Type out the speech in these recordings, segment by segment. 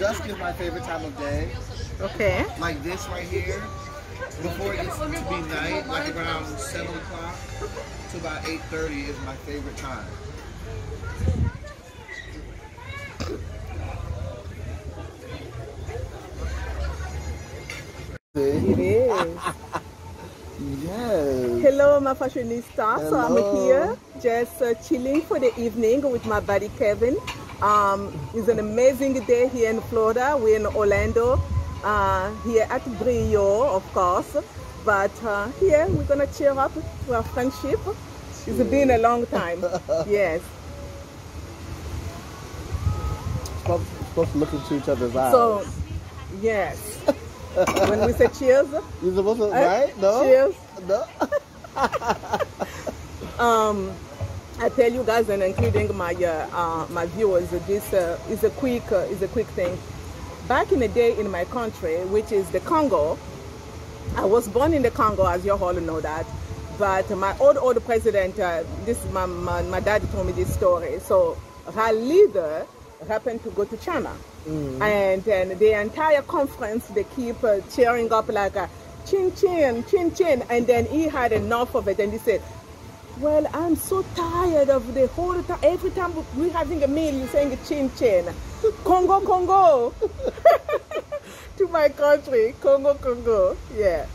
Dusk is my favorite time of day. Okay. Like this right here. Before it gets to be night, like around 7 o'clock to about 8.30 is my favorite time. It is. Yes. Hello, my fashionista. So I'm here just uh, chilling for the evening with my buddy Kevin. Um, it's an amazing day here in Florida. We're in Orlando, uh, here at Brio, of course. But uh, here we're gonna cheer up to our friendship. It's been a long time. yes. Supposed, supposed to look into each other's eyes. So, yes. when we say cheers, You're supposed to, uh, right? No? cheers. No? Um, I tell you guys, and including my uh, uh, my viewers, this uh, is a quick uh, is a quick thing. Back in the day in my country, which is the Congo, I was born in the Congo, as you all know that. But my old old president, uh, this my, my my dad told me this story. So her leader happened to go to China, and and the entire conference they keep uh, cheering up like a chin chin chin chin, and then he had enough of it, and he said. Well, I'm so tired of the whole time. Every time we're having a meal, you're saying chin chin. Congo, Congo. to my country, Congo, Congo. Yeah.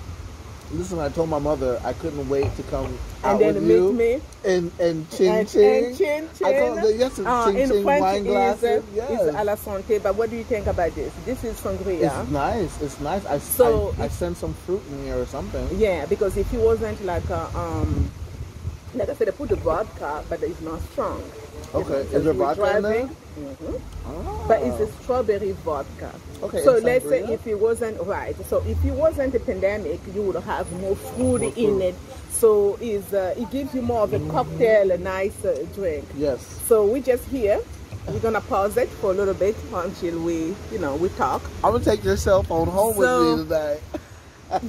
Listen, I told my mother I couldn't wait to come And out then with meet you. me. And, and chin and, chin. and chin chin. I told her, yes, it's Uh, chin in chin French wine is, uh, glasses. yes. is à la santé. But what do you think about this? This is sangria. It's nice. It's nice. I, So I, I sent some fruit in here or something. Yeah, because if it wasn't like a, um, like I said, I put the vodka, but it's not strong. Okay. Because Is there vodka in there? Mhm. Ah. But it's a strawberry vodka. Okay, So let's say if it wasn't right, so if it wasn't a pandemic, you would have more food More in it. So is uh, it gives you more of a cocktail, a nice uh, drink. Yes. So we just here. We're gonna pause it for a little bit until we, you know, we talk. I'm gonna take your cell phone home So- with me today.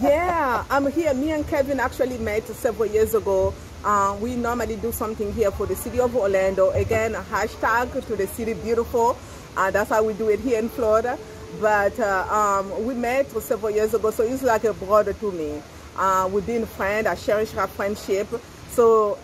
yeah, I'm here. Me and Kevin actually met several years ago. Uh, we normally do something here for the city of Orlando. Again, a hashtag to the city beautiful. Uh, that's how we do it here in Florida. But uh, um, we met several years ago, so he's like a brother to me. Uh, we've been friends. I cherish our friendship. So,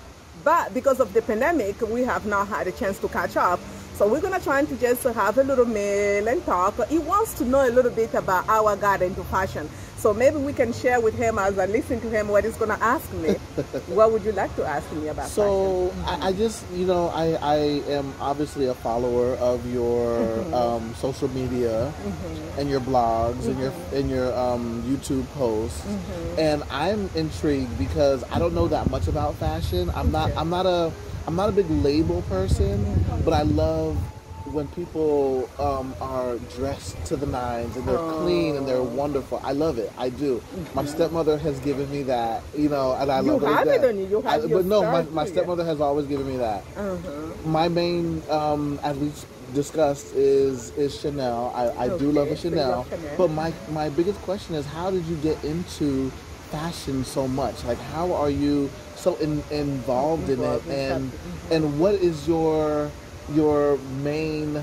but because of the pandemic, we have not had a chance to catch up. So we're gonna try to just have a little meal and talk. He wants to know a little bit about I got into fashion. So maybe we can share with him as I listen to him what he's gonna ask me. what would you like to ask me about? So I, I just, you know, I, I am obviously a follower of your Mm-hmm. um, social media and your blogs and your and your um, YouTube posts, Mm-hmm. and I'm intrigued because I don't know that much about fashion. I'm not I'm not a I'm not a big label person, Mm-hmm. but I love when people um, are dressed to the nines and they're clean and they're wonderful. I love it. I do. My stepmother has given me that, you know, and I Mm-hmm. You love have it you. You have I- but no, my, my stepmother has always given me that. uh-huh. My main, um, as we discussed, is is Chanel. I, I do love Okay, a so Chanel. love Chanel. But my my biggest question is, how did you get into fashion so much? Like, how are you so in, involved in it? in And fashion, and what is your your main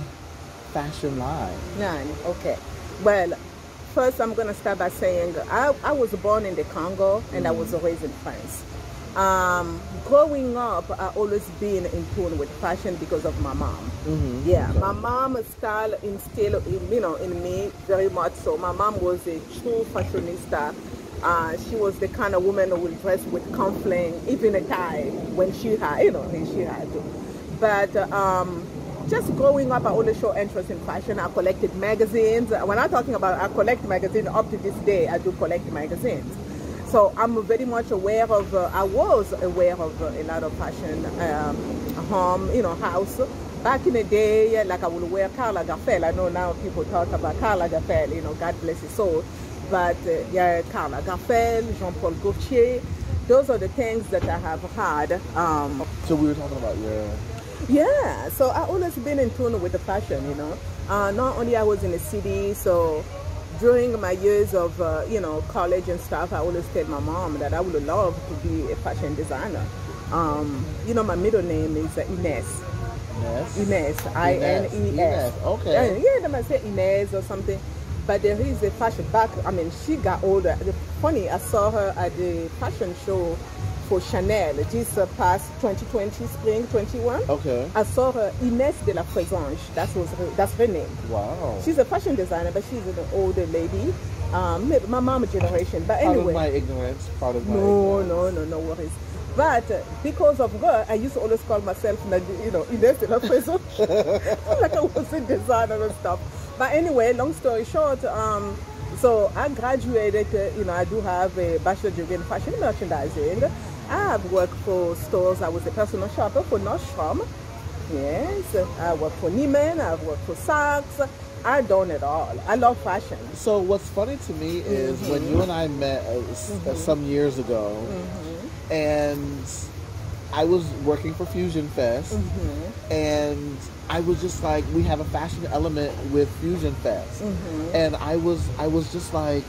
fashion line? None. Okay. Well, first I'm gonna start by saying I, I was born in the Congo and I was raised in France. Um, growing up, I always been in tune with fashion because of my mom. Mm-hmm. Yeah, my mom's style instilled, in, you know, in me very much so. My mom was a true fashionista. Uh, she was the kind of woman who would dress with conflict, even a tie when she had, you know, when she had to. But um, just growing up, I always show interest in fashion. I collected magazines. When I'm talking about I collect magazines, up to this day, I do collect magazines. So I'm very much aware of, uh, I was aware of uh, a lot of fashion, um, home, you know, house. Back in the day, like I would wear Karl Lagerfeld. I know now people talk about Karl Lagerfeld, you know, God bless his soul. But uh, yeah, Karl Lagerfeld, Jean-Paul Gaultier, those are the things that I have had. Um, So we were talking about your yeah, so I always been in tune with the fashion, you know. Uh, not only I was in the city, so during my years of uh, you know college and stuff, I always tell my mom that I would love to be a fashion designer. Um, you know, my middle name is uh, Ines. Ines. Inez, I N E Okay. Yeah, yeah, they might say Ines or something. But there is a fashion back. I mean, she got older. The- Funny, I saw her at the fashion show for Chanel this uh, past 2020 spring 21. Okay. I saw her Inez de la Fressange. That was her, that's her name. Wow. She's a fashion designer, but she's an older lady. Um, maybe my mama generation. But anyway. part of my ignorance. Part of my no, ignorance. no, no, no worries. But uh, because of her, I used to always call myself, you know, Inez de la Fressange. like I was a designer and stuff. But anyway, long story short, um, so I graduated, uh, you know, I do have a bachelor degree in fashion merchandising. I have worked for stores. I was a personal shopper for Nordstrom. Yes, I worked for Neiman. I've worked for Saks. I've done it all. I love fashion. So what's funny to me is mm-hmm. when you and I met uh, s- uh, mm-hmm. some years ago, mm-hmm. and I was working for Fusion Fest, and I was just like, we have a fashion element with Fusion Fest, and I was I was just like.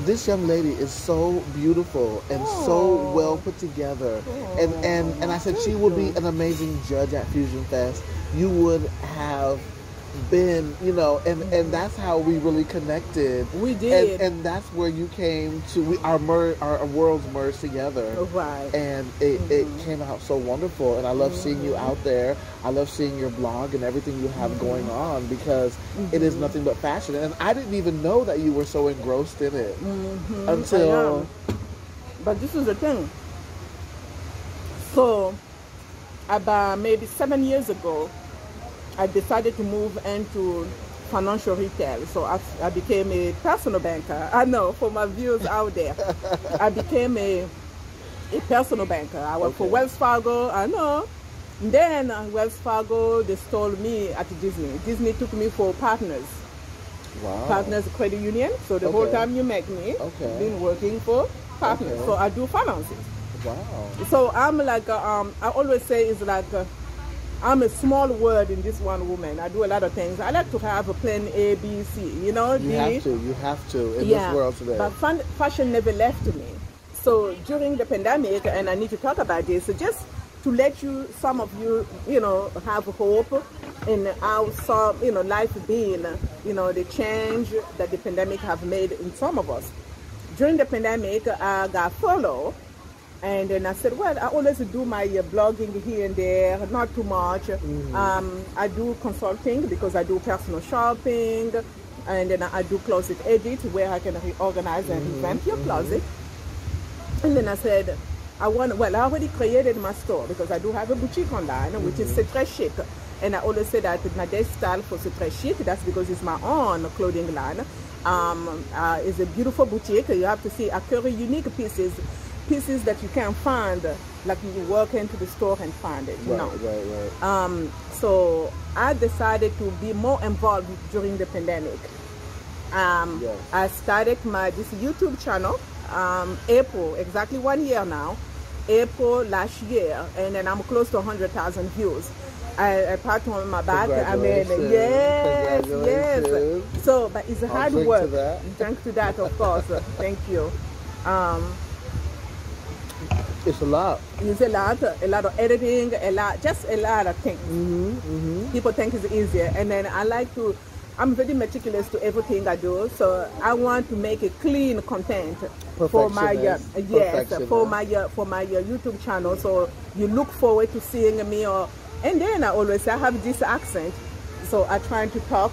This young lady is so beautiful and so well put together, and and and I said she would be an amazing judge at Fusion Fest. You would have been, you know, and and that's how we really connected. We did. and, and that's where you came to. We our mer, our, worlds merged together, Right. and it, it Mm-hmm. came out so wonderful. And I love seeing you out there. I love seeing your blog and everything you have Mm-hmm. going on because it is nothing but fashion. And I didn't even know that you were so engrossed in it Mm-hmm. until. But this is the thing. So, about maybe seven years ago, I decided to move into financial retail. So I, I became a personal banker. I know for my viewers out there, I became a a personal banker. I worked for Wells Fargo. I know. Then uh, Wells Fargo, they stole me at Disney. Disney took me for partners. Wow. Partners Credit Union. So the whole time you make me, Okay. been working for partners. Okay. So I do finances. Wow. So I'm like, a, um, I always say it's like, a, I'm a small word in this one woman. I do a lot of things. I like to have a plan A, B, C. You know, You D. have to. You have to in this world today. But fun, fashion never left me. So during the pandemic, and I need to talk about this, So just to let you, some of you, you know, have hope in how some, you know, life been, you know, the change that the pandemic have made in some of us. During the pandemic, uh, I got furloughed. And then I said, well, I always do my uh, blogging here and there, not too much. Um, I do consulting because I do personal shopping, and then I do closet edit where I can reorganize and revamp your closet. And then I said, I want, well, I already created my store because I do have a boutique online, which is C'est Très Chic. And I always say that Nadège style for C'est Très Chic, that's because it's my own clothing line. Um, uh, it's a beautiful boutique. You have to see I carry unique pieces, pieces that you can find, like you walk into the store and find it. right, no. right, right. Um, so I decided to be more involved during the pandemic. Um, Yes. I started my this YouTube channel um, April, exactly one year now, April last year, and then I'm close to 100,000 views. I, I pat on my back. I mean, yes, yes. So, but it's hard to work. Drink to that, of course. Thank you. Um, It's a lot. it's a lot, a lot of editing, a lot, just a lot of things. Mm-hmm, mm-hmm. people think it's easier. And then i like to i'm very meticulous to everything i do. So i want to make a clean content for my uh, yes for my uh, for my uh, youtube channel. So you look forward to seeing me or and then i always i have this accent. So i try to talk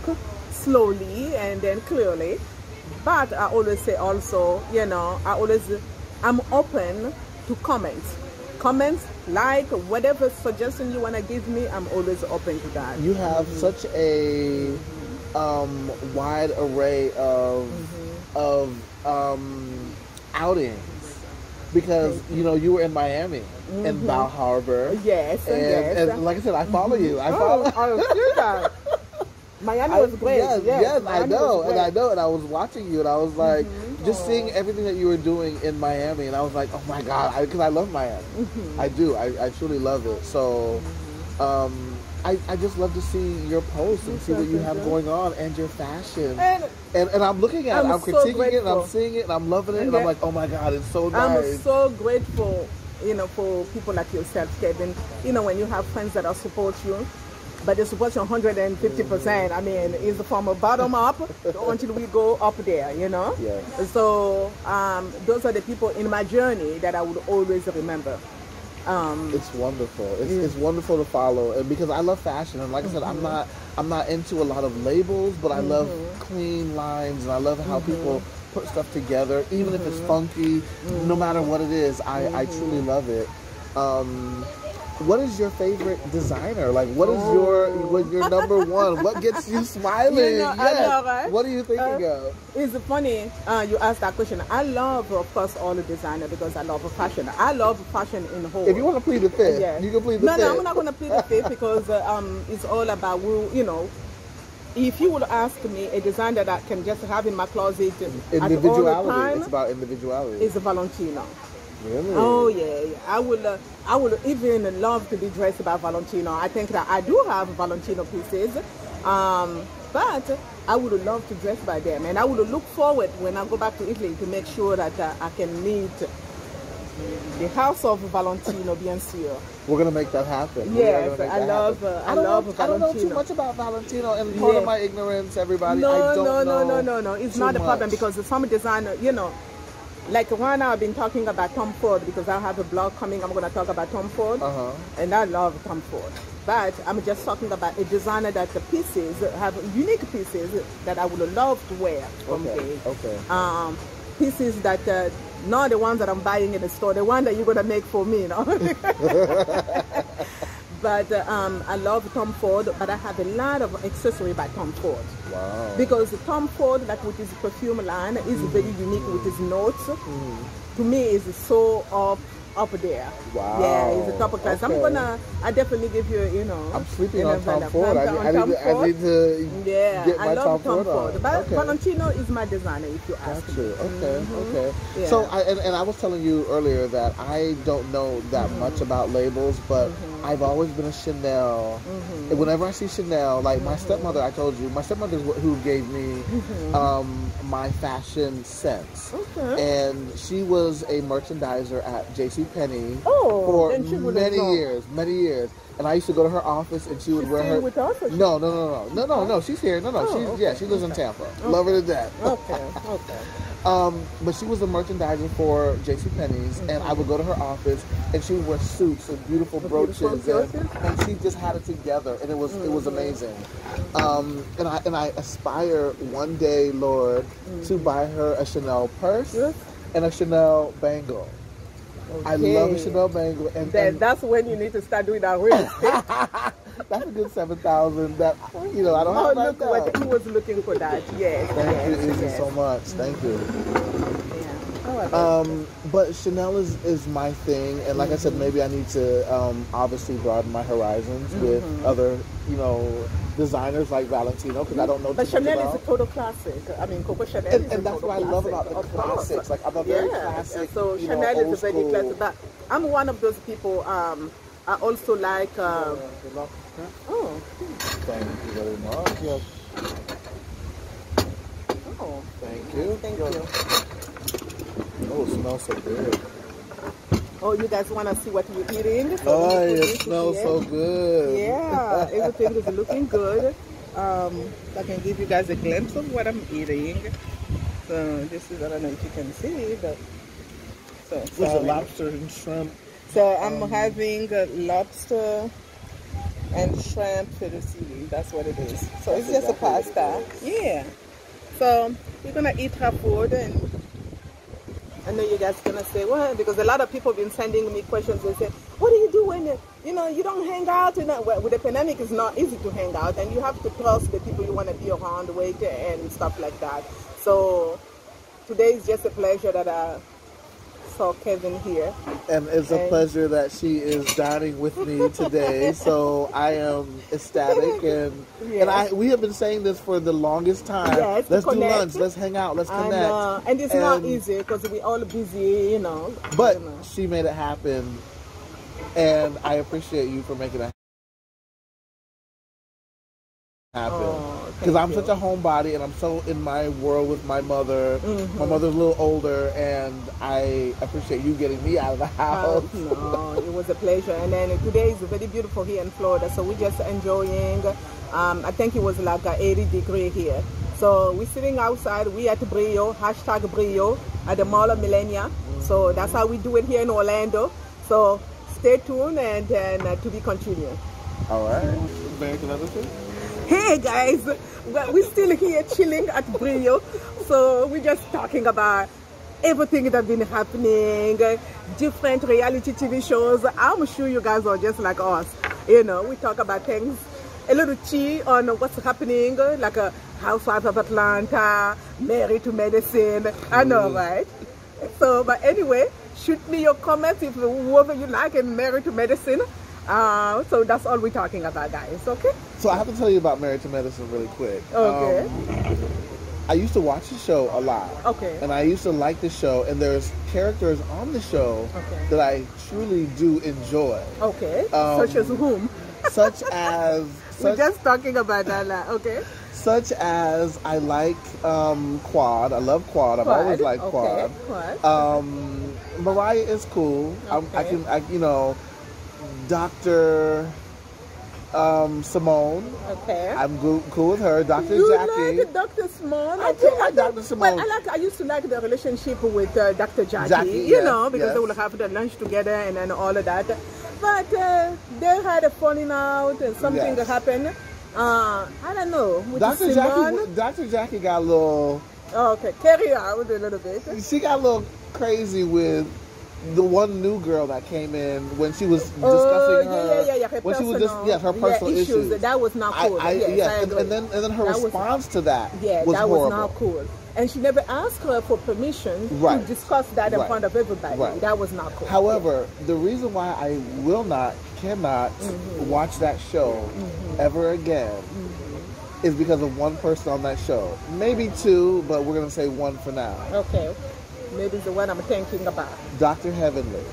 slowly and then clearly. But i always say also you know i always i'm open to comment. Comment, like whatever suggestion you want to give me i'm always open to that You have such a um, wide array of Mm-hmm. of um, outings because you know you were in Miami in Bal Harbour. Mm-hmm. Yes, and, yes. and like I said, I follow you. I Oh, follow. oh, you guys. Miami I- was great. Yes, yes, I know, and I know, and I was watching you, and I was like, Mm-hmm. Just seeing everything that you were doing in Miami, and I was like, oh my god, because I, love Miami, Mm-hmm. I do, I, I truly love it. So, um, I, I just love to see your posts and see what you have going on and your fashion, And and, and I'm looking at it, I'm I'm so critiquing it, and I'm seeing it, and I'm loving it, and I'm like, oh my god, it's so nice. I'm so grateful you know, for people like yourself, Kevin, you know, when you have friends that are support you, but they support 150 percent. I mean, it's from a bottom up until we go up there, you know. Yes. So um, those are the people in my journey that I would always remember. Um, It's wonderful. It's, Yeah. it's wonderful to follow, and because I love fashion, and like I said, I'm not I'm not into a lot of labels, but I love clean lines, and I love how people put stuff together, even if it's funky. No matter what it is, I I truly love it. Um, what is your favorite designer? Like, what is your what your number one? What gets you smiling? You know, I Yes. know, right? What are you thinking of? It's funny uh, you asked that question. I love, of course, all the designer because I love fashion. I love fashion in whole. If you want to plead the fifth, Yeah. you can plead the no, fifth. no, no, I'm not going to plead the fifth because uh, um, it's all about who, you know. If you would ask me a designer that can just have in my closet at all the individuality. time, It's about individuality. is a Valentino. Really? Oh yeah, yeah. I would, uh, I would even love to be dressed by Valentino. I think that I do have Valentino pieces, um, but I would love to dress by them, and I would look forward when I go back to Italy to make sure that uh, I can meet the house of Valentino bien sûr. We're gonna make that happen. We Yes, make I that love, happen. uh, I don't love know, I don't know too much about Valentino, and part Yeah. of my ignorance, everybody. No, I don't no, no, know no, no, no. It's not a problem much. because some designer, you know, like right now I've been talking about Tom Ford because I have a blog coming. I'm going to talk about Tom Ford, Uh-huh. and I love Tom Ford. But I'm just talking about a designer that the pieces have unique pieces that I would love to wear from Okay. Okay. Um, pieces that uh, not the ones that I'm buying in the store, the one that you're gonna make for me, you know. but um, I love Tom Ford, but I have a lot of accessory by Tom Ford Wow. because Tom Ford, like with his perfume line, is very unique with his notes. To me, is so up up there. Wow. Yeah, it's a top of class. I'm gonna, I definitely give you, you know. I'm sleeping on Tom Ford. I, need- I, need to, I need to Yeah, get I my love Tom Tom Ford Ford. But Okay. Valentino is my designer, if you ask Gotcha. me. Okay. Okay. Yeah. So, I, and, and I was telling you earlier that I don't know that Mm-hmm. much about labels, but I've always been a Chanel. Mm-hmm. And whenever I see Chanel, like my stepmother, I told you, my stepmother is who gave me um, my fashion sense. Mm-hmm. Okay. And she was a merchandiser at J.C. Penney Oh, for then she would have many years, many years. And I used to go to her office, and she would She's wear her. with us, no, no, no, no, no, no, no. She's here. No, no. Oh, she's okay, yeah. She lives in Tampa. Love her to death. Okay, okay. Um, but she was a merchandiser for J.C. Penney's, and I would go to her office, and she would wear suits and beautiful brooches, beautiful and, and she just had it together, and it was it was amazing. Um, and I and I aspire one day, Lord, to buy her a Chanel purse Yes. and a Chanel bangle. I love a Chanel bangle, and, Then and that's when you need to start doing that real estate. that's a good seven thousand. That you know, I don't oh, have look that. what he was looking for that. Yes, Thank yes, you, Izzy, yes. so much. Thank you. Yeah. Oh, Um, but Chanel is, is my thing, and like I said, maybe I need to um, obviously broaden my horizons with other, you know, designers like Valentino because I don't know But Chanel about. is a total classic. I mean, Coco Chanel And- and that's what I love about the of course. classics. Like, I'm a very yeah. classic, So you know, Chanel old is a very classic. But I'm one of those people. Um, I also like. Um, oh, Thank you very much. Yes, oh, thank you. thank you. Oh, it smells so good. Oh, you guys want to see what we're eating? So Oh, let me put it smells here. so good. Yeah, everything is looking good. Um, I can give you guys a glimpse of what I'm eating. So this is I don't know if you can see, but so With the lobster and shrimp. So I'm having uh, lobster and shrimp fettuccine. That's what it is. So it's just a pasta. Yeah. So we're gonna eat our food and I know you guys gonna say, well, because a lot of people been sending me questions. They say, what do you do when you, know you don't hang out? Know, well, with the pandemic, it's not easy to hang out, and you have to trust the people you want to be around with and stuff like that. So today is just a pleasure that I saw Kevin here. And it's a And- pleasure that she is dining with me today. so I am ecstatic and Yes. and I we have been saying this for the longest time. Yes, let's do lunch, let's hang out, let's And, connect. uh, and it's not easy because we all busy, you know. But you know. she made it happen and I appreciate you for making it happen. Oh, because I'm such a homebody and I'm so in my world with my mother. My mother's a little older, and I appreciate you getting me out of the house. Oh, no, it was a pleasure. And then today is very beautiful here in Florida, so we're just enjoying. Um, I think it was like a 80 degree here. So we're sitting outside. We at Brio, hashtag Brio, at the Mall of Millenia. So that's how we do it here in Orlando. So stay tuned and, and uh, to be continued. All right. American Edison? Hey guys, well, we're still here chilling at Brio. So we're just talking about everything that's been happening, different reality TV shows. I'm sure you guys are just like us. You know, we talk about things a little tea on what's happening, like a Housewives of Atlanta, Married to Medicine. I know, mm. right? So, but anyway, shoot me your comments if whoever you like in Married to Medicine. Uh, so that's all we're talking about, guys. Okay? So I have to tell you about Married to Medicine really quick. Okay. Um, I used to watch the show a lot. Okay. And I used to like the show, and there's characters on the show Okay. that I truly do enjoy, Okay. Um, Such as whom? such as We're just talking about that. Like, okay. such as I like um, Quad. I love Quad. I've always liked okay. Quad. Quad. Um, Mariah is cool. I'm, I can, I, you know, Doctor um, Simone. okay. I'm go- cool with her. Doctor you Jackie. like Dr. Simone? I do like Dr. Simone. Well, I like. I used to like the relationship with uh, Dr. Jackie. Jackie, you yes, know, because yes. they would have the lunch together and then all of that. But uh, they had a falling out and something Yes. happened. Uh, I don't know. Dr. Simone. Jackie, Dr. Jackie got a little. Oh, okay, carry out a little bit. She got a little crazy with the one new girl that came in when she was discussing oh, her. yeah, yeah, yeah, her when she was personal, just yes, her yeah, personal issues. That was not cool. I, I, yes, I and, and then and then her That was- response to that Yeah, was that horrible. was not cool. And she never asked her for permission Right. to discuss that in Right. front of everybody. Right. That was not cool. However, the reason why I will not, cannot Mm-hmm. watch that show ever again Mm-hmm. is because of one person on that show. Maybe two, but we're gonna say one for now. okay, maybe the one I'm thinking about. Dr. Heavenly.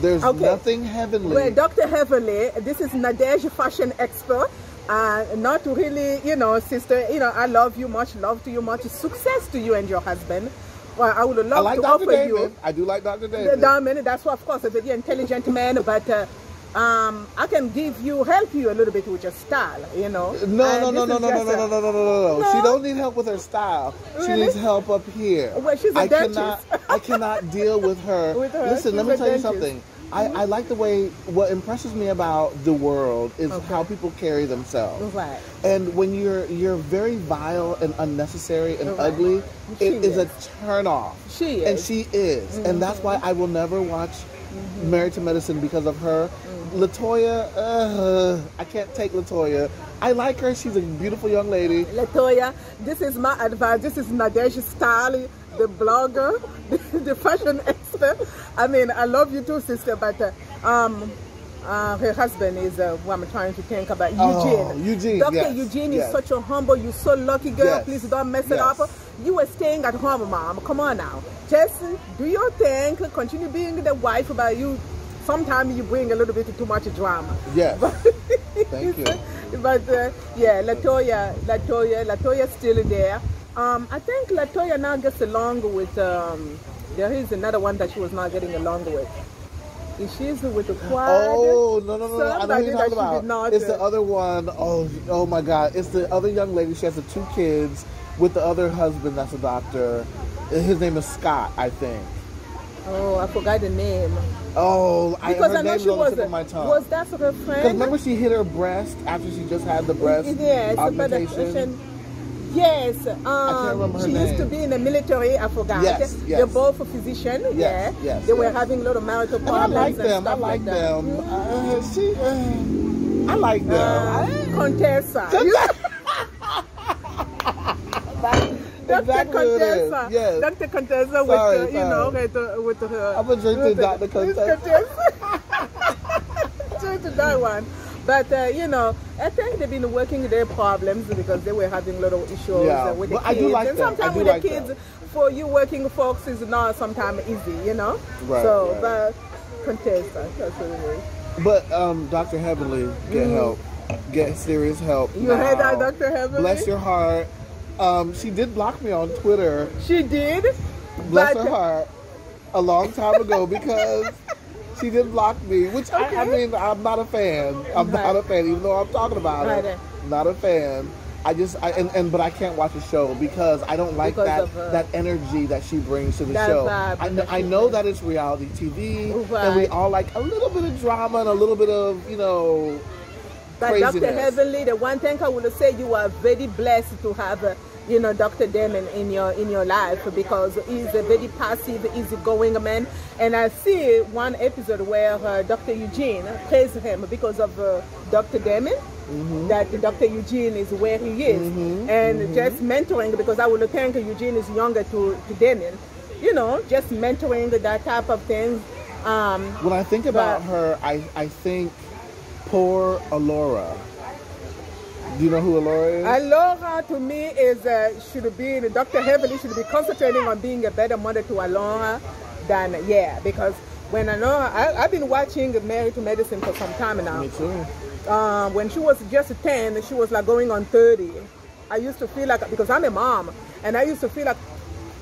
There's Okay. nothing heavenly. Well, Dr. Heavenly, this is Nadège, fashion expert. Uh, not really, you know, sister, you know, I love you much, love to you much, success to you and your husband. Well, I would love I like to Dr. offer David. you I do like Dr. David. diamond. That's why, of course, a very intelligent man, but uh, um, I can give you, help you a little bit with your style, you know. No, And no, no, no, is no, no, no, no, no, no, no, no. She don't need help with her style. She needs help up here. Well, she's a I dentist. cannot, I cannot deal with her. With her, Listen, let me tell you something. I, I like the way what impresses me about the world is how people carry themselves. Right. And when you're you're very vile and unnecessary and Right. ugly, She it is. a turn off. She And is. she is. And that's why I will never watch Mm-hmm. Married to Medicine because of her. Latoya, uh, I can't take Latoya. I like her. She's a beautiful young lady. Latoya, this is my advice. This is Nadège style, the blogger, the fashion expert. I mean, I love you too, sister, but uh, um, uh, her husband is uh, what I'm trying to think about. Oh, Eugene. Eugene, Dr. yes, Eugene yes. is such a humble, you're so lucky girl. Yes, Please don't mess it up. You were staying at home, mom. Come on now. Just do your thing. Continue being the wife, but you sometimes you bring a little bit too much drama. Yes. Thank you. But uh, yeah, Latoya, Latoya, Latoya's still there. Um, I think Latoya now gets along with. Um, there is another one that she was not getting along with. She's with the quad? Oh no no no! no. I know you're talking about. not, it's the uh, other one. Oh oh my God! It's the other young lady. She has the two kids with the other husband. That's a doctor. His name is Scott, I think. Oh, I forgot the name. Oh, I, Because her I know name she was. tip my tongue. Was that for her friend? Because remember she hit her breast after she just had the breast Yes, but the augmentation. Yes, um, she used to be in the military. I forgot. Yes, They're yes. both a physician. Yes, yeah, yes, they were yes. having little marital And I problems like and them. I stuff like that. them. Uh, she, uh, I like them. Uh, Contessa. Dr. Exactly what it is. Contessa. Yes. Dr. Contessa Sorry, with, uh, you know, with, uh, with her. I'm gonna drink to the- Dr. Contessa. Drink to that one. But, uh, you know, I think they've been working their problems because they were having little issues Yeah, with the but I kids. do like and sometimes with like the kids, them. for you working folks, is not sometimes easy, you know? Right, So, right. but Contessa, that's what it is. But um, Dr. Heavenly get Mm. help. get serious help. You now. heard that, Dr. Heavenly? Bless your heart. Um, she did block me on Twitter. She did. Bless but- her heart. A long time ago because she did block me, which I, I mean I'm not a fan. I'm Right. not a fan, even though I'm talking about Right. it. Not a fan. I just I, and, and but I can't watch the show because I don't like Because that that energy that she brings to the show. I know, that I know that it's reality TV, and we all like a little bit of drama and a little bit of you know But Dr. Heavenly, the one thing I will say, you are very blessed to have, uh, you know, Dr. Damon in your in your life because he's a very passive, easygoing man. And I see one episode where uh, Dr. Eugene praised him because of uh, Dr. Damon. Mm-hmm. That Dr. Eugene is where he is, and just mentoring because I would think Eugene is younger to, to Damon, you know, just mentoring that type of thing. Um, When I think about But- her, I, I think poor Alora. Do you know who Alora is? Alora to me is uh, should be Dr. Heavenly should be concentrating on being a better mother to Alora than yeah because when Alora I, I've been watching Married to Medicine for some time now. Me too. Um, when she was just 10, she was like going on 30. I used to feel like because I'm a mom and I used to feel like,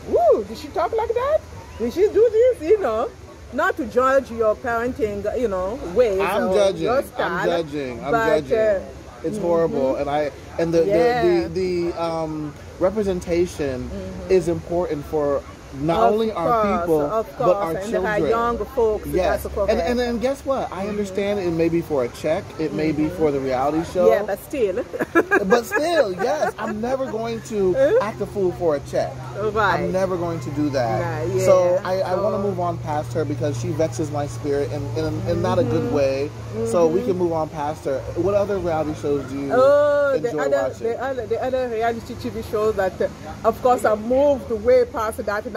woo, did she talk like that? Did she do this? You know. Not to judge your parenting, you know, ways. I'm judging. Your I'm judging. I'm but, judging. uh, it's horrible, and I and the Yeah. the the, the um, representation is important for not Of only our course, people of but our and children. our young folks. Yes, and, and and guess what? I understand it may be for a check, it may be for the reality show, yeah, but still, but still, yes, I'm never going to act a fool for a check. right. I'm never going to do that. Nah, So yeah. I, I want to move on past her because she vexes my spirit in, in, in not a good way. So we can move on past her. What other reality shows do you Oh, enjoy the other, watching? the other, the other reality TV shows that, uh, of course, I moved way past that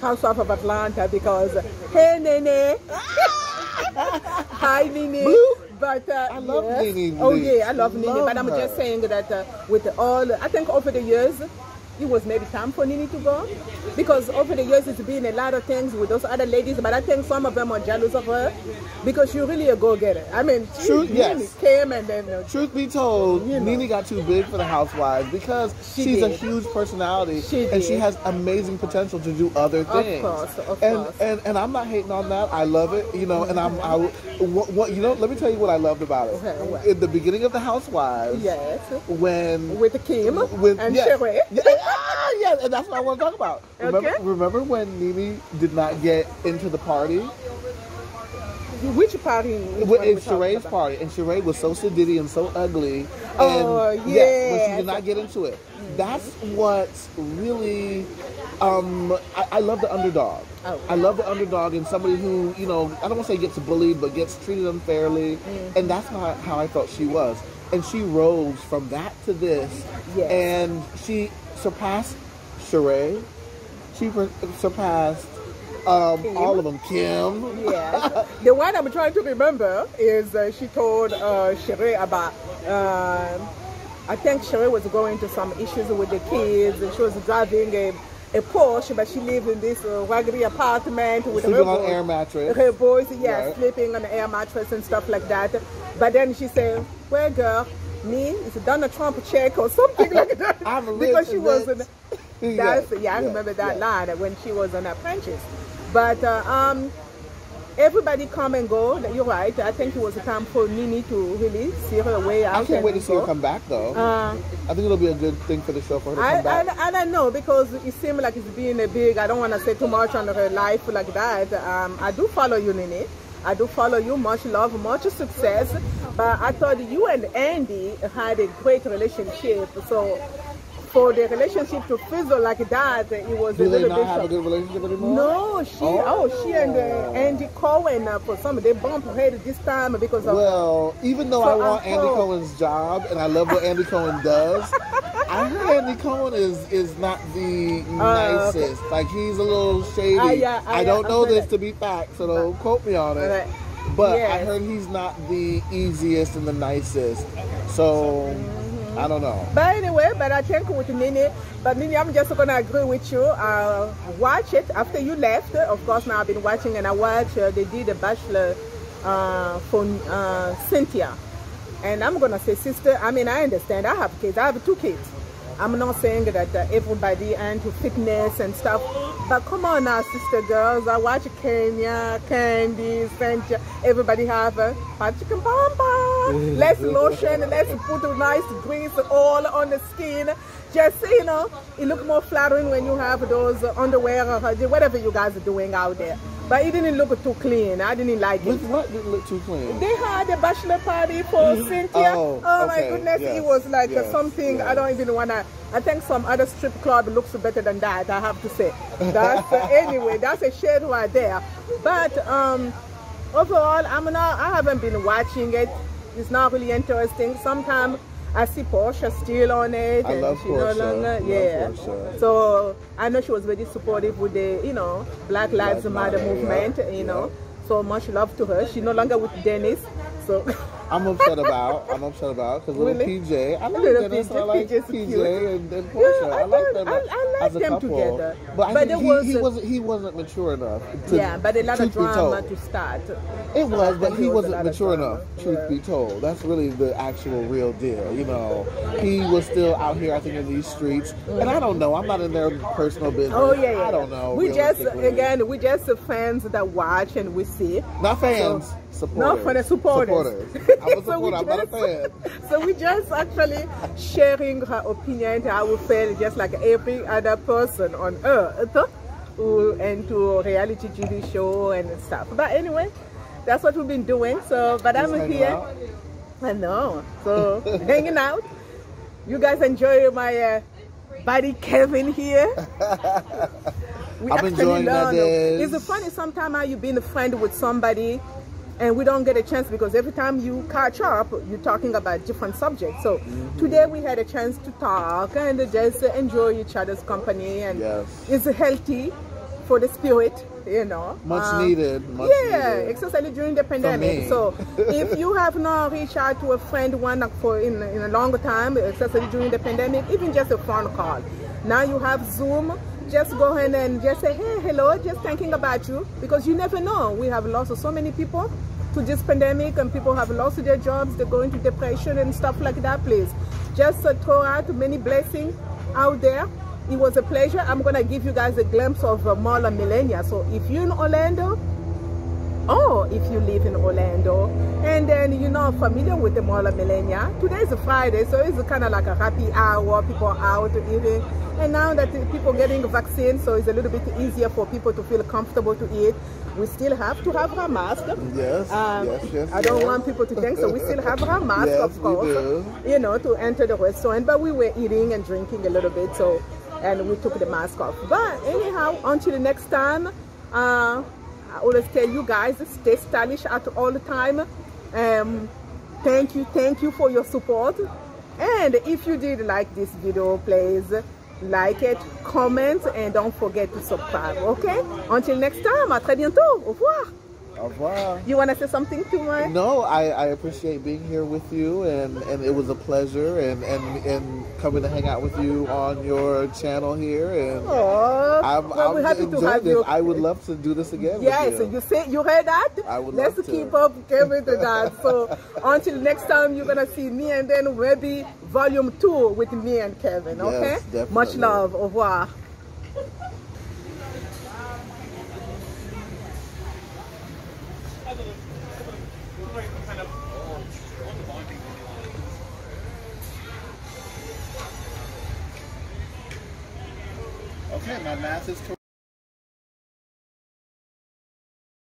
Housewife of Atlanta because, hey, Nene, hi, Nene. Blue? But uh, I love yes. Nene Oh yeah, I love Nene. Love But I'm her. just saying that uh, with all, I think over the years, it was maybe time for Nene to go because over the years it's been a lot of things with those other ladies. But I think some of them are jealous of her because she's really a go-getter. I mean, she Nene yes. came and then. Uh, Truth be told, You know. Nene got too big for the Housewives because She she's a huge personality She and she has amazing potential to do other things. course, of and, course. and and I'm not hating on that. I love it, you know. And I'm I, what, what you know. Let me tell you what I loved about it. Okay, what? In the beginning of the Housewives, yes. when with Kim with and yes, Sheree. Yeah, ah, yes, and that's what I want to talk about. Remember, Okay. remember when Nene did not get into the party? Which party? Which It's Sheree's party, and Sheree was so sedity and so ugly. And Oh, yes, but she did not get into it. That's what's really. Um, I, I love the underdog. Oh. I love the underdog and somebody who, you know, I don't want to say gets bullied, but gets treated unfairly. Mm. And that's how, how I felt she was. And she rose from that to this. Yes. And she surpassed Sheree. She surpassed um, all of them. Kim. Yeah. the one I'm trying to remember is uh, she told uh, Sheree about. um I think Sheree was going to some issues with the kids, and she was driving a, a Porsche, but she lived in this uh, raggedy apartment with Sleeping her on boys. air mattress. Her boys, yeah, Right. sleeping on an air mattress and stuff like that. But then she said, "Well, girl, me is a Donald Trump check or something like that." Because she was. In, Yeah, that's yeah, I yeah, remember that line when she was an apprentice. But uh, um, everybody come and go. You're right. I think it was a time for Nene to really see her way out. I can't wait to see her come back though. Uh, I think it'll be a good thing for the show for her to I, come back. I, I don't know because it seems like it's being a big. I don't want to say too much on her life like that. Um, I do follow you, Nene. I do follow you. Much love, much success. But I thought you and Andy had a great relationship. So for the relationship to fizzle like that, it was Do a little bit. have a good relationship anymore? No, she oh, she and uh, Andy Cohen uh, for some they bumped head this time because of Well, even though I So want I'm Andy told- Cohen's job and I love what Andy Cohen does, I heard Andy Cohen is is not the Uh, okay. nicest. Like he's a little shady. Ah, yeah, ah, I don't yeah, know this to be fact, so don't quote me on it. But I heard he's not the easiest and the nicest. So Mm-hmm. I don't know. But anyway, but I can think with Nene, but Nene, I'm just gonna agree with you. Uh, watch it after you left. Of course, now I've been watching and I watch. Uh, they did a bachelor uh, for uh, Cynthia, And I'm gonna say, sister, I mean, I understand. I have kids. I have two kids. I'm not saying that uh, everybody into fitness and stuff, but come on now, sister girls. I watch Kenya, Kandi, Cynthia. Everybody have a hot chicken bomb. Mm. Let's lotion. Let's put a nice grease all on the skin. Just you know, it look more flattering when you have those underwear or whatever you guys are doing out there. But it didn't look too clean. I didn't like it. What didn't look too clean? They had a bachelor party for Cynthia. Oh, Oh, okay. my goodness, Yes, it was like yes, something I don't even wanna. I think some other strip club looks better than that. I have to say. That's uh, anyway. That's a shade right there. But um, overall, I'm not. I haven't been watching it. It's not really interesting. Sometimes. I see Porsha still on it, I and love she Porsha. no longer, Love yeah. Porsha. So I know she was very supportive with the, you know, Black Lives Lives Matter Matter, movement. yeah, You know, yeah. so much love to her. She's no longer with Dennis, so I'm upset about. I'm upset about because little Really? PJ. I like Little Dennis. PJ, I like PJ's PJ cute. and, and Porsha. Yeah, I, I like them I- I like as a them couple. together. But I But think he, was he a- wasn't he wasn't mature enough. To, yeah, but a lot of drama to start. It was, but he was wasn't mature enough. Truth Yeah. be told, that's really the actual real deal. You know, he was still out here, I think, in these streets, and I don't know. I'm not in their personal business. Oh yeah, yeah. I don't know. We just again, we just fans that watch and we see. not fans, So- supporters. No, for the supporters. Supporters. I'm a So we. I'm not a just- fan. So we just actually sharing her opinion, how we feel, just like every other person on earth who into reality TV show and stuff. But anyway, that's what we've been doing. So, but Just I'm here. out. I know. So hanging out. You guys enjoy my uh, buddy Kevin here. We I'm actually learn. It's funny sometimes how you been a friend with somebody and we don't get a chance because every time you catch up, you're talking about different subjects. So Mm-hmm. today we had a chance to talk and just enjoy each other's company and Yes. it's healthy for the spirit, you know. Much Um, needed. Much yeah, needed. especially during the pandemic. So if you have not reached out to a friend one for in, in a longer time, especially during the pandemic, even just a phone call. Now you have Zoom. Just go ahead and just say, hey, hello, just thinking about you because you never know. We have lost so many people to this pandemic and people have lost their jobs, they go into depression and stuff like that. Please just uh, throw out many blessings out there. It was a pleasure. I'm going to give you guys a glimpse of uh, Mall Millenia. So if you're in Orlando, or if you live in Orlando and then you're not familiar with the Mall of Millenia, today is a Friday, so it's kind of like a happy hour, people are out eating. And now that people getting vaccine, so it's a little bit easier for people to feel comfortable to eat. We still have to have our mask. Yes, Um, yes, yes. I don't yes. want people to think so. We still have our mask, Yes, of course, you know, to enter the restaurant. But we were eating and drinking a little bit, so and we took the mask off. But anyhow, until the next time, uh, I always tell you guys, stay stylish at all the time. Um, thank you, thank you for your support. And if you did like this video, please like it, comment, and don't forget to subscribe. Okay? Until next time, à très bientôt. Au revoir. Au revoir. You want to say something to my? No, I, I appreciate being here with you, and, and it was a pleasure, and, and, and coming to hang out with you on your channel here, and I'm, well, I'm happy to have this. you. I would love to do this again. Yes, with you. you say you heard that. I would Let's love to. keep up Kevin to that. So until next time, you're gonna see me, and then maybe volume two with me and Kevin. Yes, Okay. definitely. Much love. Au revoir. Okay, my math is correct.